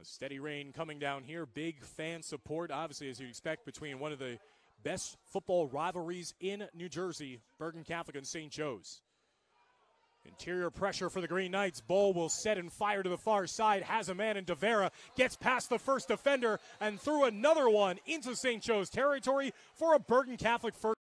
A steady rain coming down here. Big fan support, obviously, as you'd expect, between one of the best football rivalries in New Jersey, Bergen Catholic and St. Joe's. Interior pressure for the Green Knights. Boel will set and fire to the far side. Has a man in Devera. Gets past the first defender and threw another one into St. Joe's territory for a Bergen Catholic first.